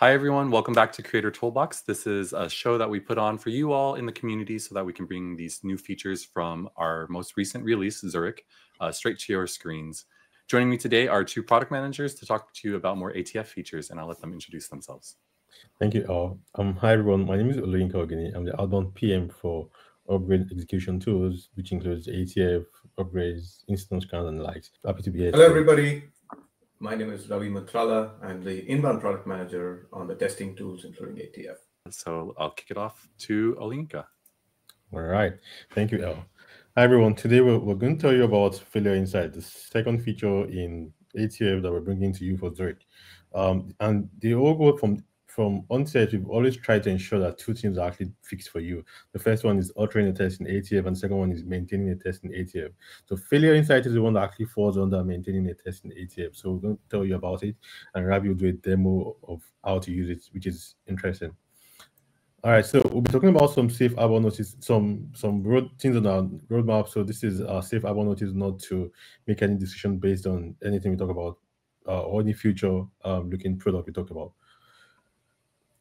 Hi, everyone. Welcome back to Creator Toolbox. This is a show that we put on for you all in the community so that we can bring these new features from our most recent release, Zurich, uh, straight to your screens. Joining me today are two product managers to talk to you about more ATF features, and I'll let them introduce themselves. Thank you all. Um, hi, everyone. My name is Oluyinka Oginni. I'm the outbound PM for upgrade execution tools, which includes ATF, upgrades, instance count, and likes. Happy to be here. Hello, everybody. My name is Ravi Mantrala. I'm the inbound product manager on the testing tools, including ATF. So I'll kick it off to Oluyinka. All right. Thank you, El. Hi, everyone. Today we're, we're going to tell you about Failure Insight, the second feature in ATF that we're bringing to you for Zurich. Um, and they all go from from onset, we've always tried to ensure that two things are actually fixed for you. The first one is altering a test in ATF, and the second one is maintaining a test in ATF. So failure insight is the one that actually falls under maintaining a test in ATF. So we're going to tell you about it, and Ravi will do a demo of how to use it, which is interesting. All right, so we'll be talking about some safe harbor notice, some some road things on our roadmap. So this is a safe harbor notice, not to make any decision based on anything we talk about uh, or any future um, looking product we talk about.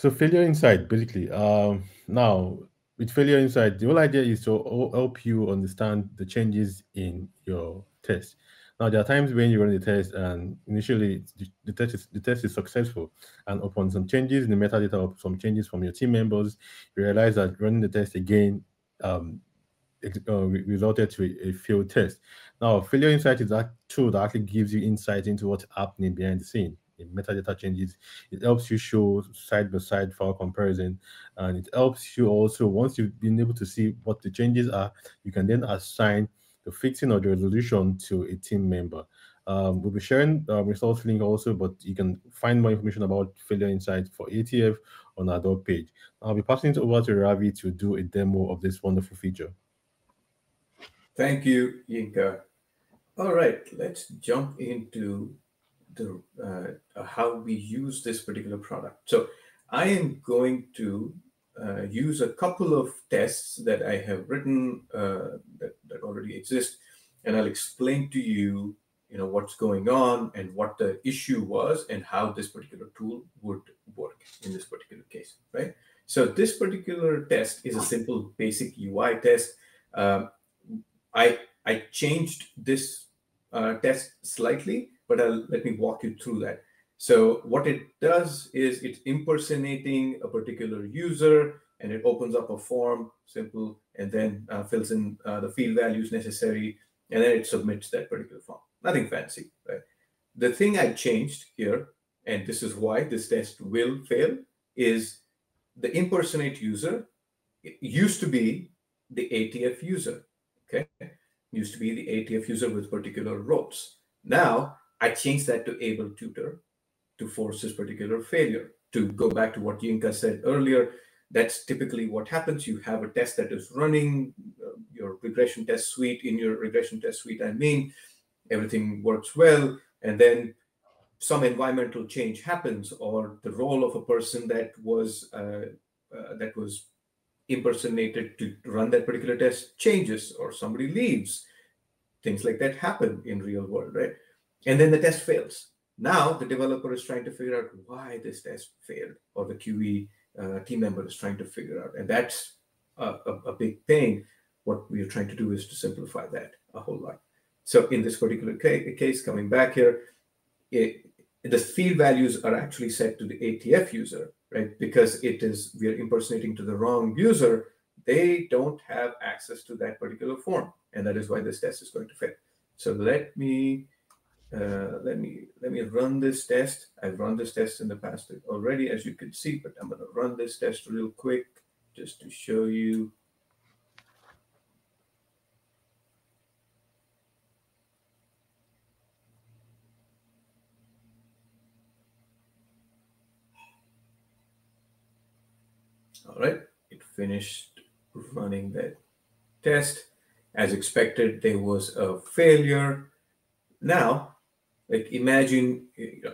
So failure insight, basically. Um, now, with failure insight, the whole idea is to help you understand the changes in your test. Now, there are times when you run the test and initially the, test is the test is successful, and upon some changes in the metadata or some changes from your team members, you realize that running the test again um, uh, resulted to a, a, failed test. Now, failure insight is that tool that actually gives you insight into what's happening behind the scene metadata changes. It helps you show side by side file comparison, and it helps you also once you've been able to see what the changes are, you can then assign the fixing or the resolution to a team member. Um, we'll be sharing um, results link also, but you can find more information about failure insight for ATF on our doc page. I'll be passing it over to Ravi to do a demo of this wonderful feature. Thank you, Yinka. All right, let's jump into the uh, how we use this particular product. So I am going to uh, use a couple of tests that I have written uh, that, that already exist, and I'll explain to you, you know, what's going on and what the issue was and how this particular tool would work in this particular case, right? So this particular test is a simple basic UI test. Um, I I changed this uh, test slightly but I'll, let me walk you through that. So what it does is it's impersonating a particular user and it opens up a form, simple, and then uh, fills in uh, the field values necessary, and then it submits that particular form. Nothing fancy, right? The thing I changed here, and this is why this test will fail, is the impersonate user it used to be the ATF user, okay? Used to be the ATF user with particular roles. Now I changed that to Abel Tuter to force this particular failure. To go back to what Yinka said earlier, that's typically what happens. You have a test that is running, uh, your regression test suite. In your regression test suite, I mean, everything works well, and then some environmental change happens, or the role of a person that was uh, uh, that was impersonated to run that particular test changes, or somebody leaves. Things like that happen in real world, right? And then the test fails. Now the developer is trying to figure out why this test failed, or the QE uh, team member is trying to figure out, and that's a, a, a, big thing. What we are trying to do is to simplify that a whole lot. So in this particular case, coming back here, it, the field values are actually set to the ATF user, right? Because it is we are impersonating to the wrong user. They don't have access to that particular form, and that is why this test is going to fail. So let me uh, let me let me run this test. I've run this test in the past already, as you can see, but I'm going to run this test real quick just to show you. All right, it finished running that test. As expected, there was a failure. Now, like imagine,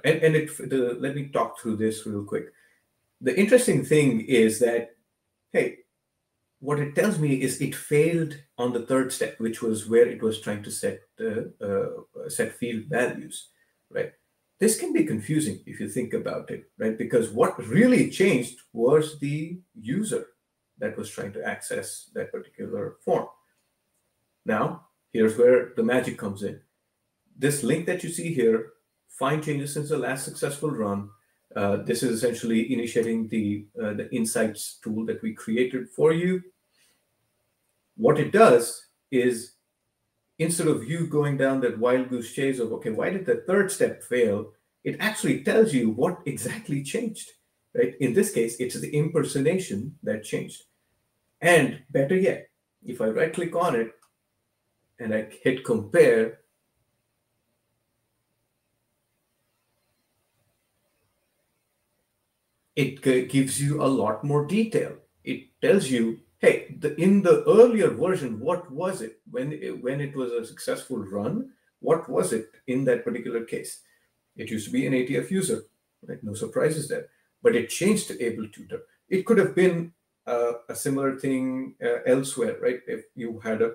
and, and it, the, let me talk through this real quick. The interesting thing is that, hey, what it tells me is it failed on the third step, which was where it was trying to set uh, uh, set field values, right? this can be confusing if you think about it, right? Because what really changed was the user that was trying to access that particular form. Now, here's where the magic comes in. This link that you see here, find changes since the last successful run. Uh, this is essentially initiating the, uh, the insights tool that we created for you. What it does is instead of you going down that wild goose chase of, okay, why did the third step fail? It actually tells you what exactly changed, right? In this case, it's the impersonation that changed. And better yet, if I right click on it and I hit compare, it gives you a lot more detail. It tells you, hey, the, in the earlier version, what was it when it, when it was a successful run? What was it in that particular case? It used to be an ATF user, right? No surprises there. But it changed to Abel Tuter. It could have been uh, a similar thing uh, elsewhere, right? If you had a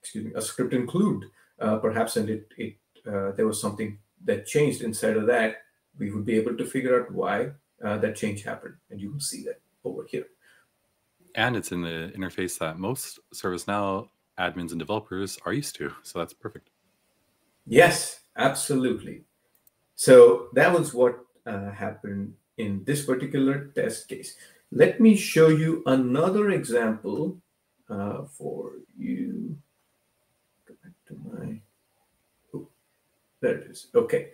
excuse me a script include, uh, perhaps, and it it uh, there was something that changed inside of that, we would be able to figure out why uh, that change happened, and you will see that over here. And it's in the interface that most ServiceNow admins and developers are used to, so that's perfect. Yes, absolutely. So that was what uh, happened in this particular test case. Let me show you another example uh, for you. Go back to my, oh, there it is. Okay.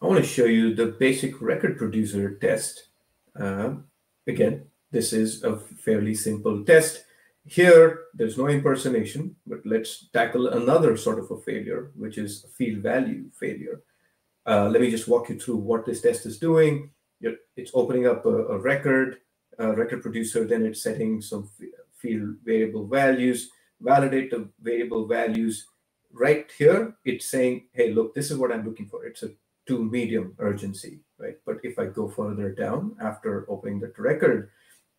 I want to show you the basic record producer test. Uh, again, this is a fairly simple test. Here, there's no impersonation, but let's tackle another sort of a failure, which is field value failure. Uh, let me just walk you through what this test is doing. It's opening up a, a record, a record producer, then it's setting some field variable values, validate the variable values. Right here, it's saying, hey, look, this is what I'm looking for. It's a two medium urgency, right? But if I go further down after opening the record,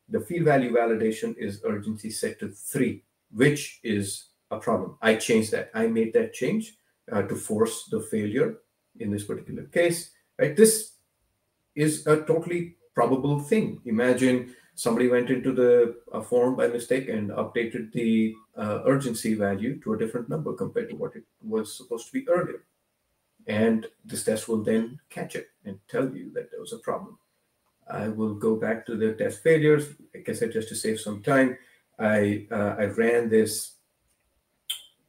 the field value validation is urgency set to three, which is a problem. I changed that. I made that change uh, to force the failure in this particular case, right? This is a totally probable thing. Imagine somebody went into the uh, form by mistake and updated the uh, urgency value to a different number compared to what it was supposed to be earlier. And this test will then catch it and tell you that there was a problem. I will go back to the test failures. Like I said, just to save some time, I uh, I ran this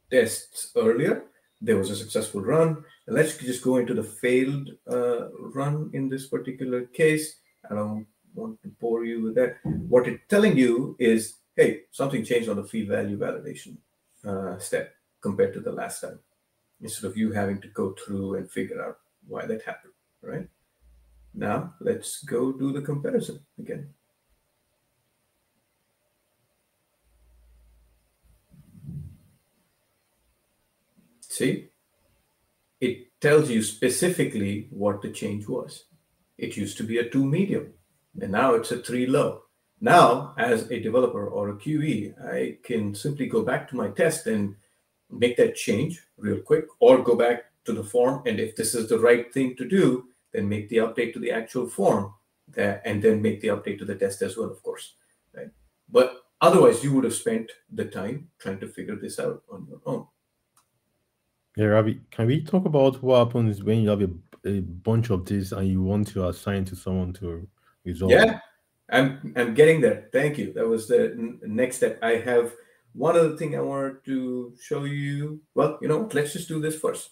test earlier. There was a successful run. Let's just go into the failed uh, run in this particular case. I don't want to bore you with that. What it's telling you is, hey, something changed on the field value validation uh, step compared to the last time instead of you having to go through and figure out why that happened, right? Now let's go do the comparison again. See, it tells you specifically what the change was. It used to be a two medium, and now it's a three low. Now, as a developer or a QE, I can simply go back to my test and make that change real quick or go back to the form. And if this is the right thing to do, then make the update to the actual form that, and then make the update to the test as well, of course. Right? But otherwise, you would have spent the time trying to figure this out on your own. Yeah, Ravi, can we talk about what happens when you have a, a bunch of this and you want to assign to someone to resolve? Yeah, I'm I'm getting there. Thank you. That was the next step. I have one other thing I wanted to show you. Well, you know, let's just do this first.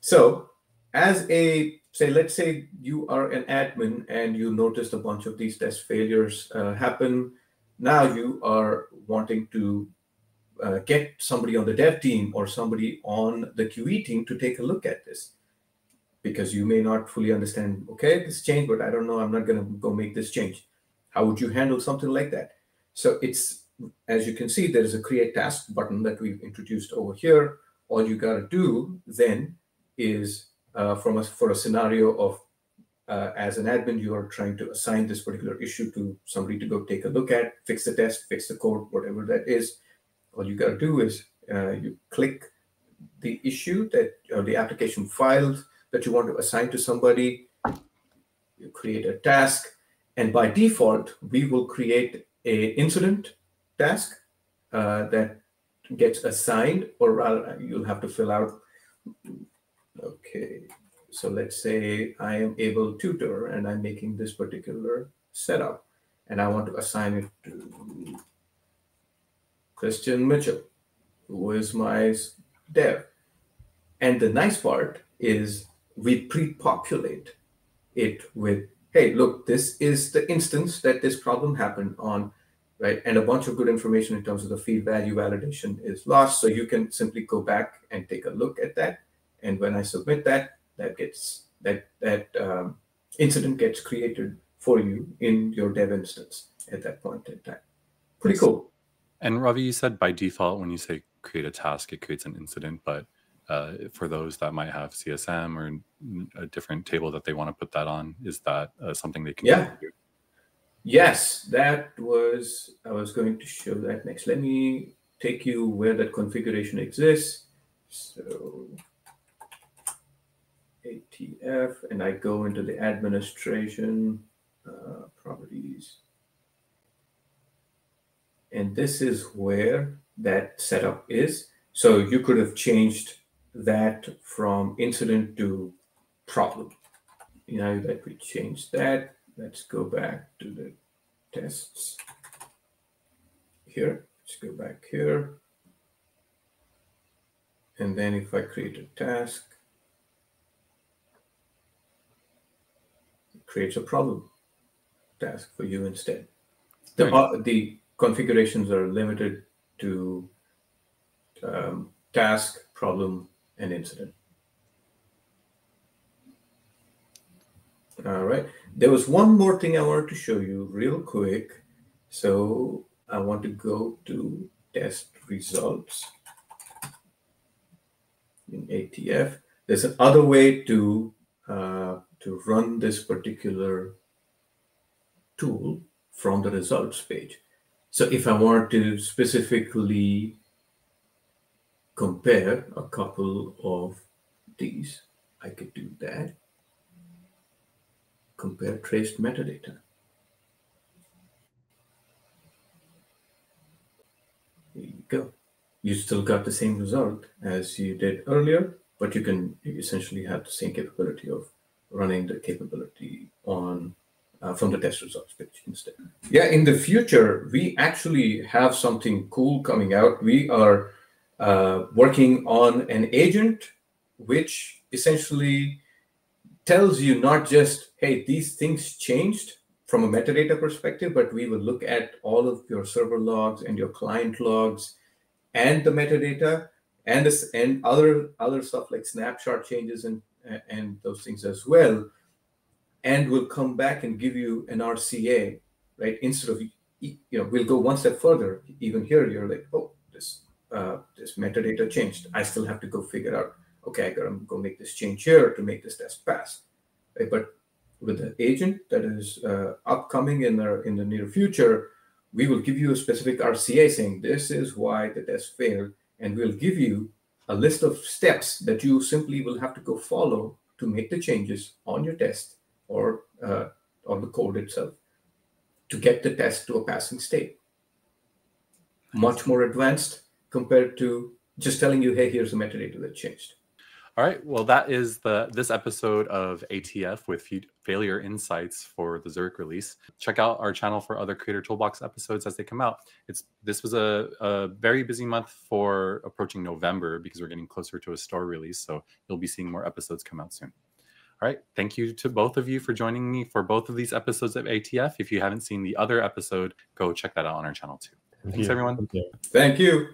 So, as a say, let's say you are an admin and you noticed a bunch of these test failures uh, happen. Now you are wanting to uh, get somebody on the dev team or somebody on the QE team to take a look at this because you may not fully understand. Okay, this change, but I don't know. I'm not going to go make this change. How would you handle something like that? So it's as you can see, there is a create task button that we've introduced over here. All you got to do then is uh, from a, for a scenario of uh, as an admin, you are trying to assign this particular issue to somebody to go take a look at, fix the test, fix the code, whatever that is. All you got to do is uh, you click the issue that the application filed that you want to assign to somebody. You create a task, and by default, we will create a incident task uh, that gets assigned, or rather, you'll have to fill out. Okay, so let's say I am Abel Tuter, and I'm making this particular setup, and I want to assign it to Christen Mitchell, who is my dev. And the nice part is we pre-populate it with, hey, look, this is the instance that this problem happened on, right? And a bunch of good information in terms of the field value validation is lost. So you can simply go back and take a look at that. And when I submit that, that gets that that um, incident gets created for you in your dev instance at that point in time. Pretty cool. And Ravi, you said by default, when you say create a task, it creates an incident. But uh, for those that might have CSM or a different table that they want to put that on, is that uh, something they can yeah. do? Yes, that was, I was going to show that next. Let me take you where that configuration exists. So ATF, and I go into the administration uh, properties. And this is where that setup is. So you could have changed that from incident to problem. You know that we changed that, let's go back to the tests here. Let's go back here. And then if I create a task, it creates a problem task for you instead. The, uh, the configurations are limited to um, task, problem, and incident. All right. There was one more thing I wanted to show you real quick. So I want to go to test results in ATF. There's another way to uh, to run this particular tool from the results page. So if I want to specifically compare a couple of these, I could do that. Compare traced metadata. There you go. You still got the same result as you did earlier, but you can essentially have the same capability of running the capability on uh, from the test results page instead. Yeah, in the future, we actually have something cool coming out. We are uh, working on an agent which essentially tells you not just, hey, these things changed from a metadata perspective, but we will look at all of your server logs and your client logs and the metadata and this and other other stuff like snapshot changes and and those things as well and we'll come back and give you an RCA, right? Instead of you know, we'll go one step further. Even here, you're like, oh, this uh, this metadata changed. I still have to go figure out. Okay, I gotta go make this change here to make this test pass. Right? But with the agent that is uh, upcoming in the in the near future, we will give you a specific RCA saying this is why the test failed, and we'll give you a list of steps that you simply will have to go follow to make the changes on your test or uh, on the code itself to get the test to a passing state. Much more advanced compared to just telling you, hey, here's the metadata that changed. All right. Well, that is the this episode of ATF with failure insights for the Zurich release. Check out our channel for other Creator Toolbox episodes as they come out. It's this was a, a very busy month for approaching November because we're getting closer to a store release. So you'll be seeing more episodes come out soon. All right. Thank you to both of you for joining me for both of these episodes of ATF. If you haven't seen the other episode, go check that out on our channel too. Thanks, everyone. Thank you.